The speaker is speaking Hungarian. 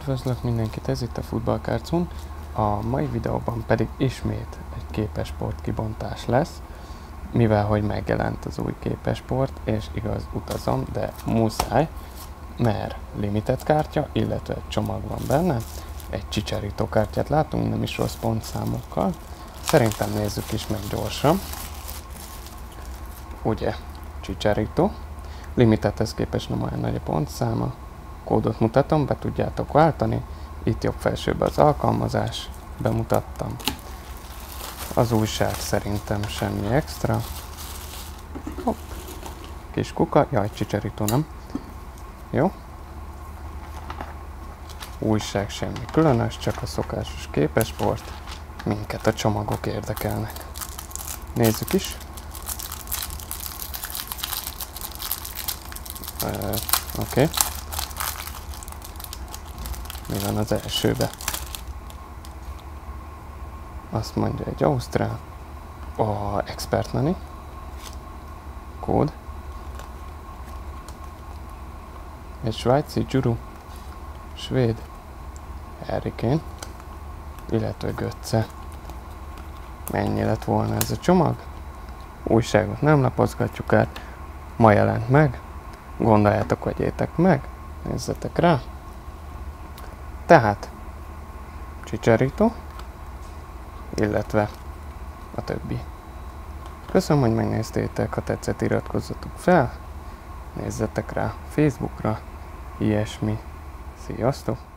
Üdvözlök mindenkit, ez itt a Futballkárcun. A mai videóban pedig ismét egy képesport kibontás lesz, mivel hogy megjelent az új képesport, és igaz utazom, de muszáj, mert limited kártya, illetve egy csomag van benne, egy csicserító kártyát látunk, nem is rossz pontszámokkal. Szerintem nézzük is meg gyorsan. Ugye, csicserító. Limitedhez képest nem olyan nagy a pontszáma, kódot mutatom, be tudjátok váltani. Itt jobb felsőben az alkalmazás, bemutattam. Az újság szerintem semmi extra. Hopp. Kis kuka, jaj, csicserító nem. Jó. Újság semmi különös, csak a szokásos képesport. Minket a csomagok érdekelnek. Nézzük is. Oké. Okay. Mi van az elsőbe? Azt mondja egy Ausztrál. A Expert Money. Kód. Egy svájci Juru. Svéd. Erikén. Illetve Götze. Mennyi lett volna ez a csomag? Újságot nem lapozgatjuk át. Ma jelent meg. Gondoljátok, vegyétek meg. Nézzetek rá. Tehát csicserító, illetve a többi. Köszönöm, hogy megnéztétek, ha tetszett iratkozzatok fel, nézzetek rá Facebookra, ilyesmi. Sziasztok!